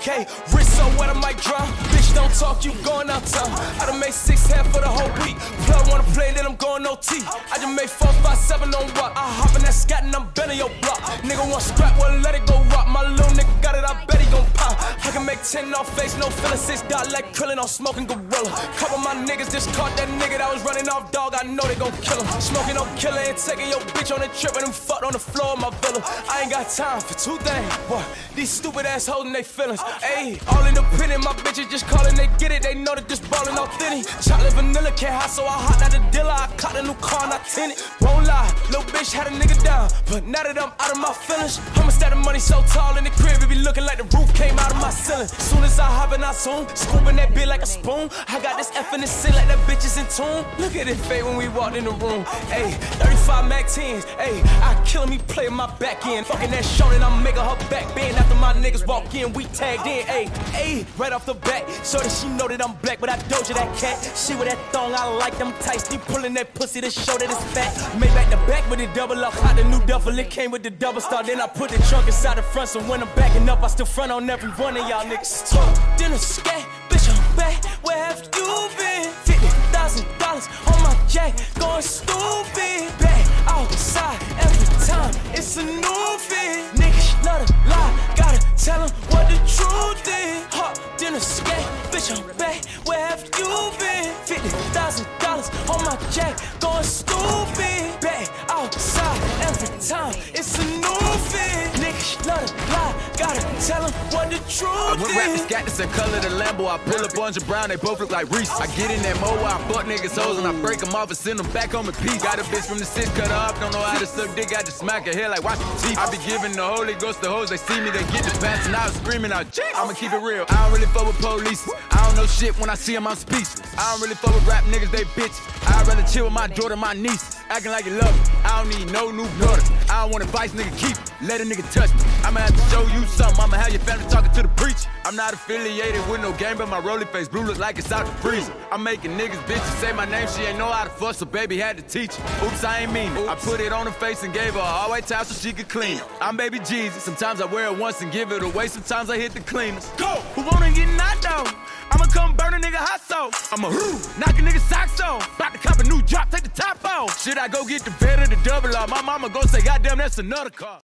Wrist so wet, I might drown. Bitch, don't talk, you going out town. I done made six half for the whole week. Plug wanna play, then I'm going OT. I just made four, five, seven on what? I hop in that Skat and I'm bending your block. Nigga want scrap, well let it go rock. Like krillin on smoking gorilla. Couple my niggas just caught that nigga that was running off dog. I know they gon' kill him. Smoking on killer and taking your bitch on a trip and them fucked on the floor of my villa. I ain't got time for two things. What? These stupid ass holding they feelings. Ayy, all independent, my bitches just calling, they get it. They know that this ballin' authentic. Chocolate vanilla can't hot, so I hot out the dealer. I caught a new car, and not tinted. Won't lie, little bitch had a nigga down. But now that I'm out of my feelings, I'ma stack the money so tall in the crib, it be looking like the roof came out of my ceiling. Soon as I hop in, I zoom, scooping that bit like a spoon. I got this in the ceiling like that bitch is in tune. Look at it fade when we walked in the room. Ayy, 35 Mac 10s. Ayy, I kill me playing my back end. Fucking that short and I'm making her back bend. After my niggas walk in, we tagged in. Ayy, ayy, right off the bat. So that she know that I'm black, but I doja that cat. She with that thong, I like them tights. She pulling that pussy to show that it's fat. Made back the back with it double up. Hot the new duffel, it came with the double star. Then I put the trunk inside the front, so when I'm backing up, I still front on every one of y'all niggas. Talk, dinner, Skat. Have you been? Fifty thousand dollars on my jack, going stupid. Back outside every time, it's a new fit. Niggas love to lie, gotta tell 'em what the truth is. Hot dinner, Skat, bitch, I'm back. Where have you been? Fifty thousand dollars on my jack, going stupid. Back outside every time, it's I went rappers got the same color the Lambo. I pull up bunch of brown, they both look like Reese. I get in that mo, I fuck niggas hoes and I break them off and send them back home in peace. Got a bitch from the six cut up, don't know how to suck dick, I just smack her head like watch the teeth. I be giving the Holy Ghost the hoes, they see me, they get the pants and I was screaming out, Chick. I'ma keep it real. I don't really fuck with police. I don't know shit when I see them, I'm speechless. I don't really fuck with rap niggas, they bitches. I'd rather chill with my daughter, my niece. Acting like you love me. I don't need no new daughter. I don't want advice, nigga, keep it. Let a nigga touch me. I'ma have to show you something. I'ma have your family talking to the preacher. I'm not affiliated with no game, but my Rollie face blue look like it's out the freezer. I'm making niggas bitches say my name. She ain't know how to fuss, so baby had to teach her. Oops, I ain't mean it. I put it on her face and gave her a all white towel so she could clean it. I'm baby Jesus. Sometimes I wear it once and give it away. Sometimes I hit the cleaners. Go! Who wanna get knocked out? I'ma come burn a nigga hot sauce. I'ma knock a nigga socks off. About to cop a new Should I go get the bed or the double R? My mama gon' say, goddamn, that's another car.